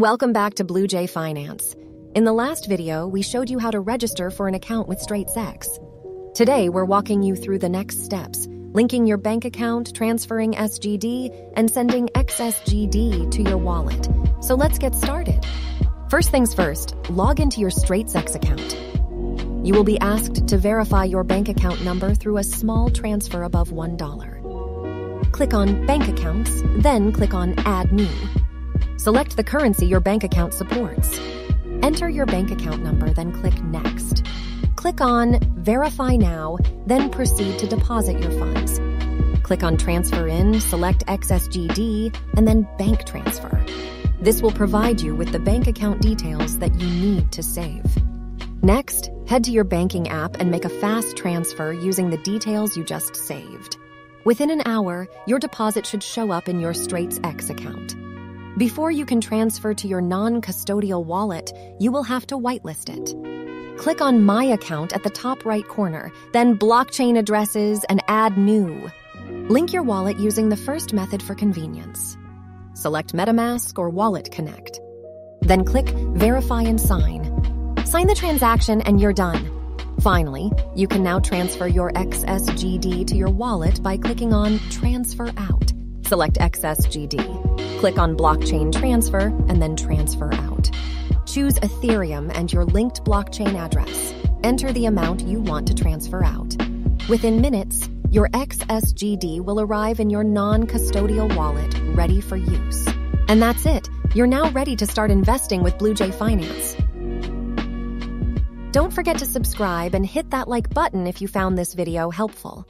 Welcome back to Bluejay Finance. In the last video, we showed you how to register for an account with StraitsX. Today, we're walking you through the next steps, linking your bank account, transferring SGD, and sending XSGD to your wallet. So let's get started. First things first, log into your StraitsX account. You will be asked to verify your bank account number through a small transfer above $1. Click on Bank Accounts, then click on Add New. Select the currency your bank account supports. Enter your bank account number, then click Next. Click on Verify Now, then proceed to deposit your funds. Click on Transfer In, select XSGD, and then Bank Transfer. This will provide you with the bank account details that you need to save. Next, head to your banking app and make a fast transfer using the details you just saved. Within an hour, your deposit should show up in your Straits X account. Before you can transfer to your non custodial wallet, you will have to whitelist it. Click on My Account at the top right corner, then Blockchain Addresses and Add New. Link your wallet using the first method for convenience. Select MetaMask or Wallet Connect. Then click Verify and Sign. Sign the transaction and you're done. Finally, you can now transfer your XSGD to your wallet by clicking on Transfer Out. Select XSGD. Click on Blockchain Transfer and then Transfer Out. Choose Ethereum and your linked blockchain address. Enter the amount you want to transfer out. Within minutes, your XSGD will arrive in your non custodial wallet ready for use. And that's it. You're now ready to start investing with BlueJay Finance. Don't forget to subscribe and hit that like button if you found this video helpful.